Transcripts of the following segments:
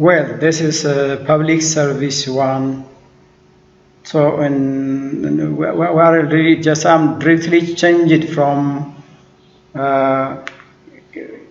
Well, this is a public service one. So, we are really just um, briefly change it from uh,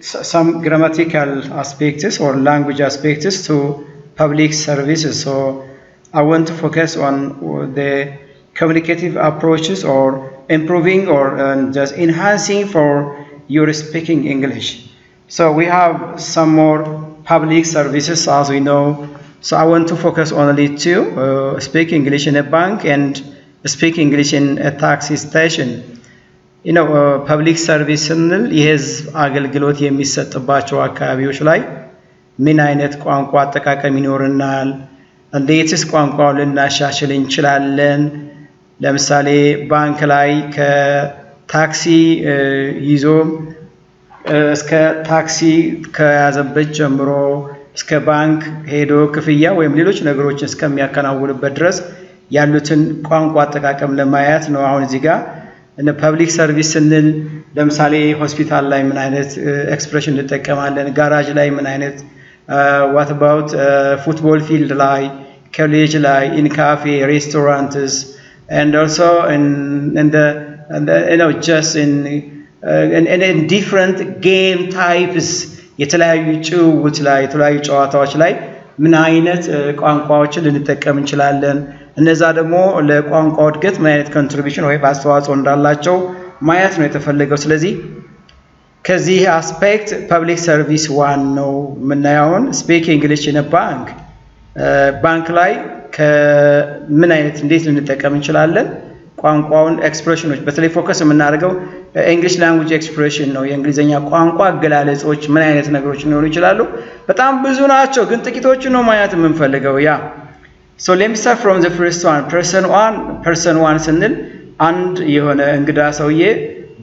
some grammatical aspects or language aspects to public services. So, I want to focus on the communicative approaches or improving or um, just enhancing for your speaking English. So we have some more public services as we know. So I want to focus only two, uh, speak English in a bank and speak English in a taxi station. You know, uh, ፐብሊክ ሰርቪስ ስንል የህዝብ አገልግሎት የሚሰጥባቸው አካባቢዎች ላይ ምን አይነት ቋንቋ አጠቃቀም ይኖርናል፣ እንዴትስ ቋንቋውን ልናሻሽል እንችላለን። ለምሳሌ ባንክ ላይ ከታክሲ እ፣ ይዞ እ፣ እስከ ታክሲ ከያዘበት ጀምሮ እስከ ባንክ ሄዶ ክፍያ ወይም ሌሎች ነገሮችን እስከሚያከናውንበት ድረስ ያሉትን ቋንቋ አጠቃቀም ለማየት ነው። አሁን እዚህ ጋር public service ስንል ለምሳሌ ሆስፒታል ላይ ምን አይነት expression እንጠቀማለን፣ ጋራጅ ላይ ምን አይነት what about football field ላይ፣ ኮሌጅ ላይ፣ in cafe restaurants and also in, in uh, different game types የተለያዩ ጭውውት ላይ የተለያዩ ጨዋታዎች ላይ ምን አይነት እ፣ ቋንቋዎችን ልንጠቀም እንችላለን። እነዛ ደግሞ ለቋንቋ እድገት ምን አይነት contribution ወይም አስተዋጽኦ እንዳላቸው ማየት ነው የተፈለገው። ስለዚህ ከዚህ aspect public service one ነው የምናየውን speak English in bank ባንክ ላይ ከምን አይነት እንዴት ልንጠቀም እንችላለን ቋንቋውን expression ኖች በተለይ focus የምናደርገው English language expression ነው። የእንግሊዝኛ ቋንቋ አገላለጾች ምን አይነት ነገሮች ሊሆኑ ይችላሉ? በጣም ብዙ ናቸው ግን ጥቂቶቹ ነው ማየት የምንፈልገው። yeah so ለምሳሌ from the first one person one person one ስንል አንድ የሆነ እንግዳ ሰውዬ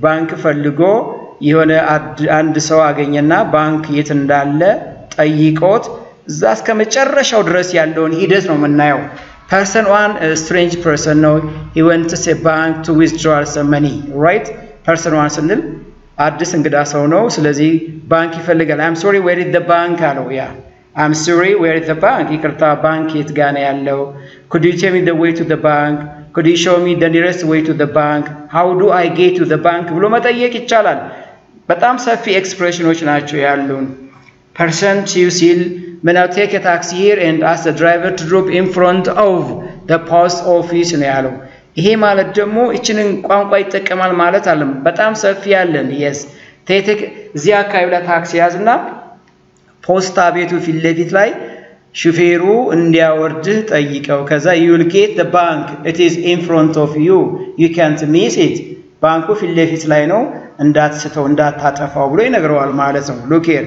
ባንክ ፈልጎ የሆነ አንድ ሰው አገኘና ባንክ የት እንዳለ ጠይቆት እዛ እስከ መጨረሻው ድረስ ያለውን ሂደት ነው የምናየው። person one strange person ነው። he wants a bank to withdraw some money right። person one ስንል አዲስ እንግዳ ሰው ነው። ስለዚህ ባንክ ይፈልጋል። I'm sorry where is the bank አለው። yeah I'm sorry where is the bank፣ ይቅርታ ባንክ የት ጋ ነው ያለው? could you tell me the way to the bank could you show me the nearest way to the bank how do I get to the bank ብሎ መጠየቅ ይቻላል። በጣም ሰፊ expression ኖች ናቸው ያሉን። person two ሲል ምናው take taxi here and ask the driver to drop in front of the post office ነው ያለው። ይሄ ማለት ደግሞ ይችንን ቋንቋ ይጠቀማል ማለት አይደለም። በጣም ሰፊ ያለን yes take እዚህ አካባቢ ላይ ታክሲ ያዝና ፖስታ ቤቱ ፊት ለፊት ላይ ሹፌሩ እንዲያወርድህ ጠይቀው። ከዛ you'll get the bank it is in front of you ዩ ካንት ሚስ ኢት ባንኩ ፊት ለፊት ላይ ነው እንዳትስተው እንዳታጠፋው ብሎ ይነግረዋል ማለት ነው። ሉክ ሄር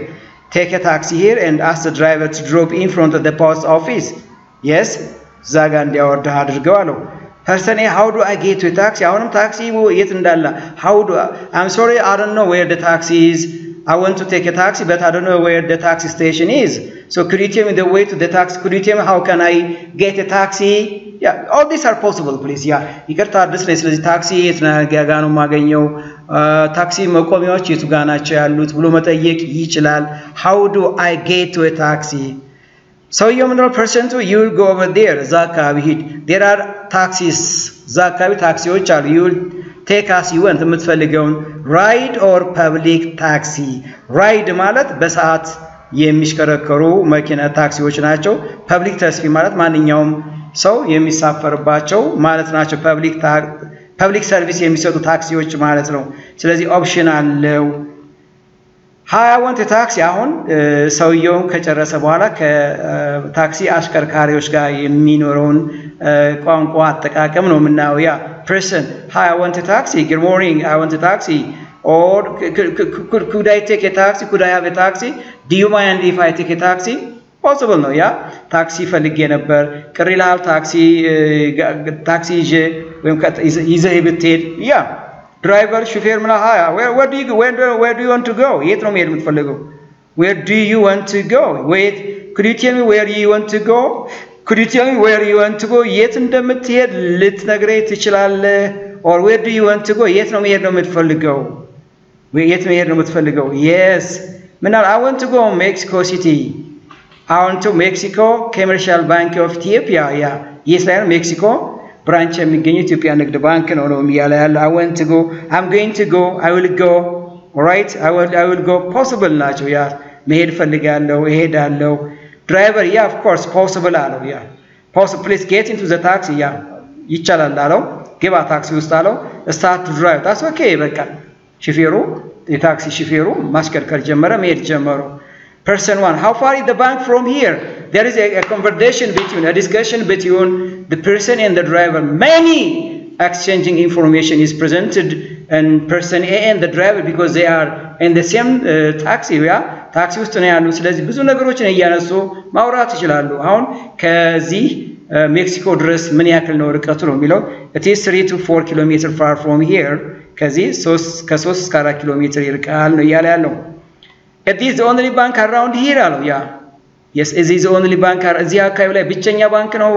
ቴክ ታክሲ ሄር ኤንድ አስ ዘ ድራይቨር ቱ ድሮፕ ኢን ፍሮንት ኦፍ ዘ ፖስት ኦፊስ የስ እዛ ጋር እንዲያወርድህ አድርገው አለው። ፐርሰን ሃው ዱ አይ ጌት ቱ ታክሲ አሁንም ታክሲ የት እንዳለ ሃው ዱ አም ሶሪ አይ ዶንት ኖ ዌር ዘ ታክሲ ኢዝ I want to take a taxi, but I don't know where the taxi station is. So could you tell me the way to the taxi? Could you tell me how can I get a taxi? Yeah, all these are possible, please. Yeah, ይቅርታ አዲስ ላይ ስለዚህ ታክሲ የት ጋ ነው የማገኘው? ታክሲ መቆሚያዎች የቱ ጋ ናቸው ያሉት ብሎ መጠየቅ ይችላል። do I get to a taxi? ሰውየው ምንድነው person two you'll go over there እዛ አካባቢ ሂድ። there are taxis እዛ አካባቢ ታክሲዎች አሉ። you'll you want የምትፈልገውን ride or public taxi ride ማለት በሰዓት የሚሽከረከሩ መኪና ታክሲዎች ናቸው። public taxi ማለት ማንኛውም ሰው የሚሳፈርባቸው ማለት ናቸው። public service የሚሰጡ ታክሲዎች ማለት ነው። ስለዚህ option አለው። hi I want taxi አሁን ሰውየውን ከጨረሰ በኋላ ከታክሲ አሽከርካሪዎች ጋር የሚኖረውን ቋንቋ አጠቃቀም ነው የምናየው። yeah person hi I want taxi good morning I want taxi or could I take taxi could I have taxi do you mind if I take taxi possible ነው። yeah ታክሲ ፈልጌ ነበር፣ ቅር ይልሃል ታክሲ ታክሲ ይዤ ወይም ይዘህ ብትሄድ yeah driver ሹፌር ምና hi yeah where do you want to go የት ነው መሄድ የምትፈልገው? where do you want to go wait could you tell me where you want to go could you tell me where you want to go የት እንደምትሄድ ልትነግረኝ ትችላለህ? or where do you want to go የት ነው መሄድ ነው የምትፈልገው? የት መሄድ ነው የምትፈልገው? yes ምናል I want to go ሜክሲኮ city አሁን ሜክሲኮ Commercial Bank of Ethiopia yeah ነው? ሜክሲኮ branch የሚገኘው ኢትዮጵያ ንግድ ባንክ ነው ነው እያለ ያለ I want to I'm going to go go right I go possible ናቸው። yeah መሄድ ፈልጋለሁ፣ እሄዳለሁ። driver yeah of course አለው። yeah please get into the taxi yeah ይቻላል አለው። ግባ ታክሲ ውስጥ አለው። start drive ታስ okay በቃ ሹፌሩ የታክሲ ሹፌሩ ማሽከርከር ጀመረ፣ መሄድ ጀመሩ። Person one, how far is the bank from here? There is a, a conversation between, a discussion between the person and the driver. Many exchanging information is presented and person A and the driver because they are in the same uh, taxi. Yeah? ታክሲ ውስጥ ነው ያሉ። ስለዚህ ብዙ ነገሮችን እያነሱ ማውራት ይችላሉ። አሁን ከዚህ ሜክሲኮ ድረስ ምን ያክል ነው ርቀቱ ነው የሚለው it is 3 to 4 ኪሎ ሜትር far from here ከዚህ ከ3 እስከ 4 ኪሎ ሜትር ይርቃል ነው እያለ ያለው It is the only bank around here አለው ያ yes it is the only bank እዚህ አካባቢ ላይ ብቸኛ ባንክ ነው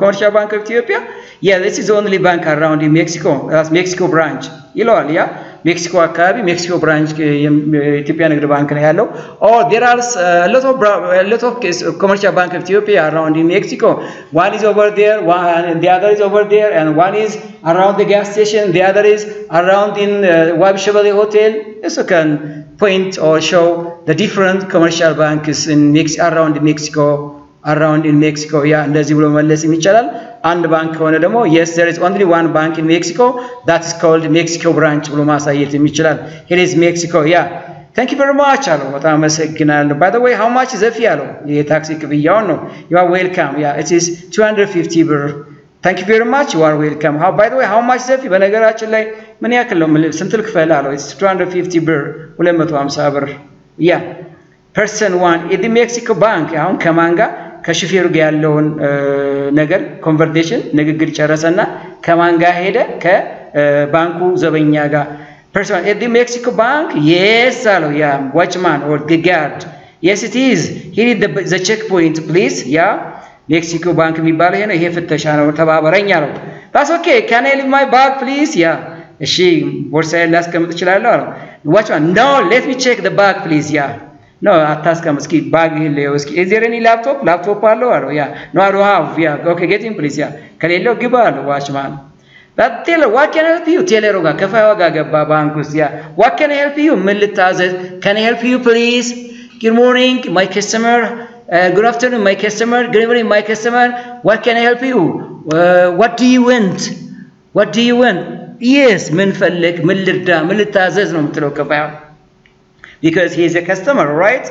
ኮመርሻል ባንክ ኦፍ ኢትዮጵያ yeah this is the only bank around in Mexico that's Mexico branch ይለዋል ያ ሜክሲኮ አካባቢ ሜክሲኮ ብራንች የኢትዮጵያ ንግድ ባንክ ነው ያለው or there are a lot of a lot of commercial bank of Ethiopia around in Mexico one is over there one the other is over there and one is around the gas station the other is around in uh, Wab Chevrolet hotel so can point or show the different commercial banks in Mex around Mexico around in Mexico ያ እንደዚህ ብሎ መለስ ይቻላል። አንድ ባንክ ከሆነ ደግሞ yes there is only one bank in Mexico that is called Mexico branch ብሎ ማሳየት ይችላል። here is Mexico ያ thank you very much አለው። በጣም አመሰግናለሁ። by the way how much is the አለው። የታክሲ ክፍያውን ነው you are welcome ያ it is 250 ብር thank you very much you are welcome how by the way how much ዘፊ በነገራችን ላይ ምን ያክል ነው ስንት ልክፈል አለው? It's 250 ብር 250 ብር። yeah person one is it the ሜክሲኮ ባንክ። አሁን ከማን ጋር? ከሹፌሩ ጋር ያለውን ነገር conversation ንግግር ጨረሰና ከማን ጋር ሄደ? ከባንኩ ዘበኛ ጋር። person is it the ሜክሲኮ bank? yes አለው። yeah watchman or guard yes it is heed the check point please yeah ሜክሲኮ ባንክ የሚባለው ይሄ ነው። ይሄ ፍተሻ ነው፣ ተባበረኝ አለው። okay can I leave my bag please yeah እሺ ቦርሳዬን ላስቀምጥ እችላለሁ አለው። watchman no let me check the bag please yeah። no አታስቀምጥ፣ እስኪ bag ህን ልየው እስኪ is laptop? ላፕቶፕ አለው አለው። yeah። no I have yeah። okay get please yeah። ከሌለው ግባ አለው watchman teller what can help you? teller ሩ ጋር ከፋዩ ጋር ገባ ባንክ ውስጥ yeah። what can help you? ምን ልታዘዝ? can help you please? good morning my customer good afternoon my customer good evening my customer what can help you what do you want what do you want yes ምን ፈልግ ምን ልርዳ ምን ልታዘዝ ነው የምትለው ከፋዩ because he is a customer, right?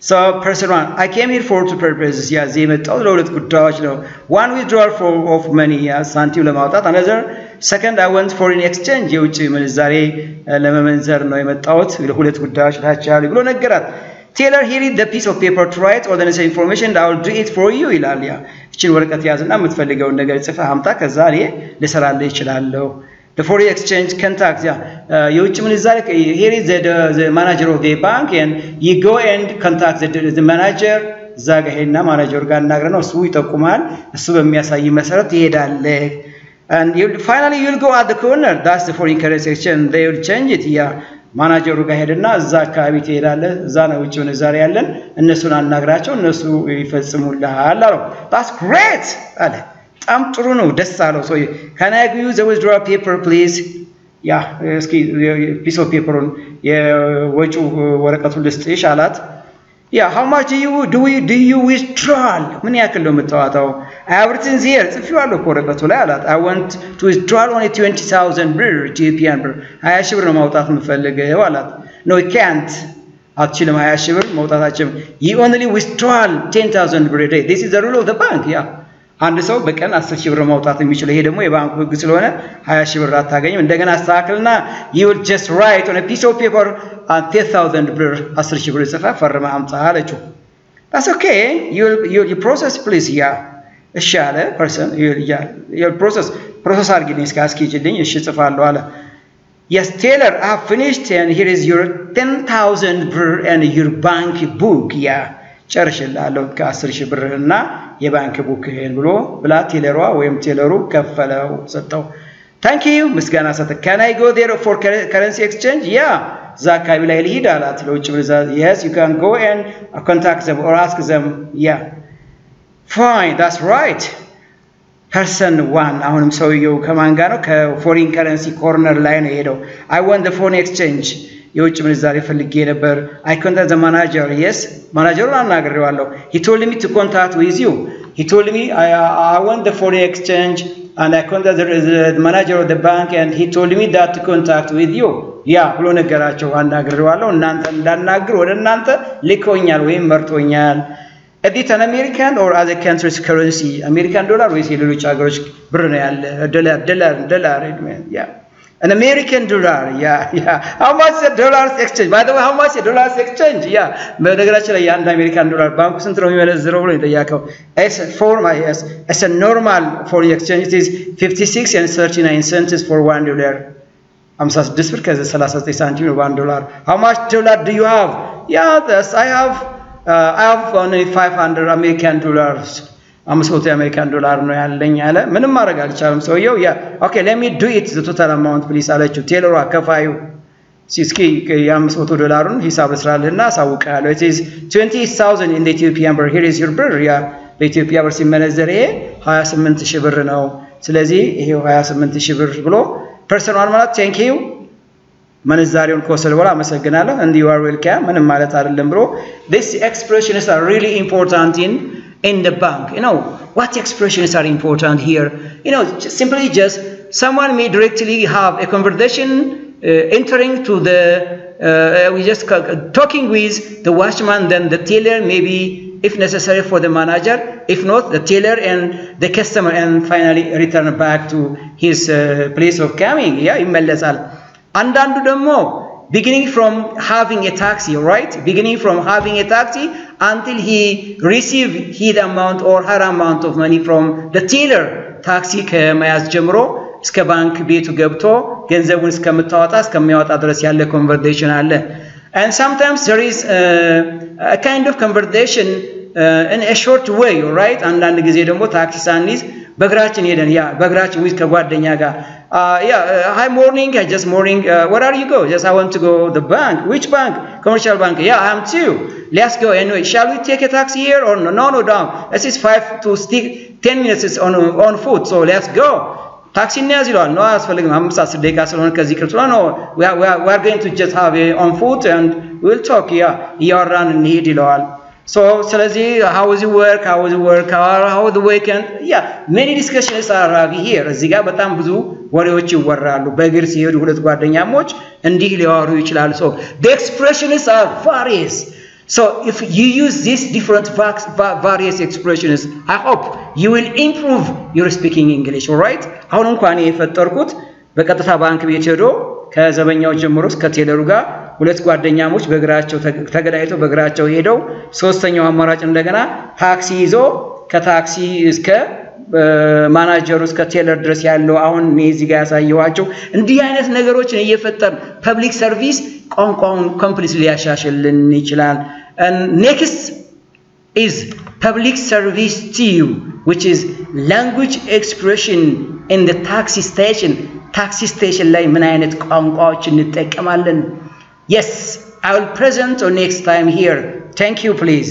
So person one, I came here for two purposes. Yeah, እዚህ የመጣሁት ለሁለት ጉዳዮች ነው። for of money yeah ሳንቲም ለማውጣት another second I went foreign exchange የውጭ ምንዛሬ ለመመንዘር ነው የመጣሁት ሁለት ጉዳዮች ናቸው ያሉ ብሎ ነገራት። teller here the piece of paper to write all the necessary information I will do it for you ይላል። ያ እችን ወረቀት ያዝና የምትፈልገውን ነገር ጽፈህ አምጣ ከዛ እኔ ልሰራልህ እችላለሁ። contact yeah uh, የውጭ ምንዛሬ bank and you go and contact the, the manager እዛ ጋር ሄድና ማናጀሩ ጋር እናግረ ነው እሱ ይጠቁማል እሱ በሚያሳይ መሰረት go at the corner that's the foreign currency exchange they will change it yeah ማናጀሩ ጋር ሄድና እዛ አካባቢ ትሄዳለህ እዛ ነው ውጭ ምንዛሬ ያለን እነሱን አናግራቸው እነሱ ይፈጽሙልሃል አለው that's great አለ በጣም ጥሩ ነው። ደስ አለው ሰውዬ። can I give the withdrawal paper please? ያ እስኪ piece of paper ኡን የወጪ ወረቀቱን ልስጥሽ አላት። ያ how much you do do you withdrawal? ምን ያክል ነው የምታወጣው? I have written there ጽፌዋለሁ ወረቀቱ ላይ አላት። I want to withdrawal only 20000 ብር Ethiopian ብር 20 ሺህ ብር ነው ማውጣት የምፈልገው አላት። ኖ ካንት አትችልም፣ 20 ሺህ ብር ማውጣት you only withdrawal 10000 ብር day is the rule of the bank ያ አንድ ሰው በቀን 10 ሺህ ብር ማውጣት የሚችለው ይሄ ደግሞ የባንኩ ህግ ስለሆነ 20 ሺህ ብር አታገኝም። እንደገና አስተካክልና will just write on a piece of paper 10000 ብር 10 ሺህ ብር ጽፈህ ፈርመህ አምጣ አለችው። you you you process please ያ እሺ አለ person process process አድርጊልኝ እስኪ አስኪጅልኝ እሺ ጽፋለሁ አለ yes teller I have finished and here is your 10000 ብር and your bank book ያ ጨርሽላለሁ ከ10 ሺህ ብር እና የ bank book ህን ብሎ ብላ ቴለሯ ወይም ቴለሩ ከፈለው ሰጠው። thank you ምስጋና ሰጠ። I go there for currency exchange ያ እዛ አካባቢ ላይ ልሂድ አላት ለውጭ ምንዛሪ yes you can go and contact them or ask them yeah fine that's right person one አሁንም ሰውየው ከማን ጋር ነው? ከ foreign currency corner ላይ ነው የሄደው። I want foreign exchange የውጭ ምንዛሬ ፈልጌ ነበር። I contact the manager yes ማናጀሩን አናግሬዋለሁ። he told me to contact with you ሂ ቶልድ ሚ አይ ወንት ፎሬን ኤክስቼንጅ contacted the, the manager of the bank and he told me that to contact with you ያ ብሎ ነገራቸው። አናግሬዋለሁ እናንተ እንዳናግር ወደ እናንተ ልኮኛል ወይም መርጦኛል። እዲት አን አሜሪካን ኦር አዘር ካንትሪስ ከረንሲ አሜሪካን ዶላር ወይስ የሌሎች ሀገሮች ብር ነው ያለ? ዶላር ዶላር ዶላር ያ an American dollar ያ ያ how much the dollars exchange by the way how much the dollars exchange ያ በነገራችን ላይ የአንድ አሜሪካን ዶላር ባንኩ ስንት ነው የሚመነዝረው ብሎ የጠየቀው as for my yes as a normal foreign exchange it is 56 and 39 cents for 1 dollar 56 ብር ከዚህ 39 ሳንቲም ነው በአንድ ዶላር how much dollar do you have yeah this i have uh, i have only 500 american dollars አምስት መቶ የአሜሪካን ዶላር ነው ያለኝ አለ። ምንም ማድረግ አልቻለም ሰውየው። ኦኬ ሌሚ ዱ ኢት ዘ ቶታል አማውንት ፕሊስ አለችው። ቴለሯ ከፋዩ እስኪ የአምስት መቶ ዶላሩን ሂሳብ ልስራልህና አሳውቅሃለሁ። ኢት ኢዝ twenty thousand in Ethiopian ብር here is your ብር። ያ በኢትዮጵያ ብር ሲመነዘር ይሄ 28 ሺህ ብር ነው። ስለዚህ ይሄው 28 ሺህ ብር ብሎ ፐርሰኗል ማለት thank you ምንዛሬውን ከወሰደ በኋላ አመሰግናለሁ እንዲ you are welcome ምንም ማለት አይደለም ብሎ this expressions are really important in in the bank. You know, what expressions are important here? You know, simply just someone may directly have a conversation uh, entering to the, uh, we just talking with the watchman, then the tailor, maybe if necessary for the manager, if not, the tailor and the customer, and finally return back to his uh, place of coming. Yeah, ይመለሳል። አንዳንዱ ደግሞ Beginning from having a taxi, right? Beginning from having a taxi until he receive his amount or her amount of money from the teller. ታክሲ ከመያዝ ጀምሮ እስከ ባንክ ቤቱ ገብቶ ገንዘቡን እስከምታወጣ እስከሚያወጣ ድረስ ያለ conversation አለ። there is uh, a kind of conversation uh, in a short way, right? አንዳንድ ጊዜ ደግሞ ታክሲ ሳንይዝ በእግራችን ሄደን ያ በእግራችን ዊዝ ከጓደኛ ጋር ያ hi morning just morning where are you go just I want to go the bank which bank commercial bank yeah I am too let's go anyway shall we take a taxi here or no no down this is 5 to 10 minutes on on foot so let's go ታክሲ እንያዝ ይለዋል። no አያስፈልግም፣ አምስት አስር ደቂቃ ስለሆነ ከዚህ ቅርብ ስለሆነ we are going to just have on foot and we'll talk ያ እያወራን እንሄድ ይለዋል። so ስለዚህ how's work how's work how's weekend yeah many discussions are here እዚህ ጋር በጣም ብዙ ወሬዎች ይወራሉ። በእግር ሲሄዱ ሁለት ጓደኛሞች እንዲህ ሊያወሩ ይችላሉ። so the expressions are various. So if you use these different various expressions, I hope you will improve your speaking English, all right? አሁን እንኳን የፈጠርኩት በቀጥታ ባንክ ቤት ሄዶ ከዘበኛው ጀምሮ እስከ teller ኡ ጋር ሁለት ጓደኛሞች በእግራቸው ተገናኝተው በእግራቸው ሄደው ሶስተኛው አማራጭ እንደገና ታክሲ ይዞ ከታክሲ እስከ ማናጀሩ እስከ teller ድረስ ያለው አሁን እኔ እዚህ ጋር ያሳየኋቸው እንዲህ አይነት ነገሮችን እየፈጠርን public service ቋንቋውን complete ሊያሻሽልን ይችላል። next is public service two which is language expression in taxi station taxi station ላይ ምን አይነት ቋንቋዎች እንጠቀማለን? yes I will present next time here thank you please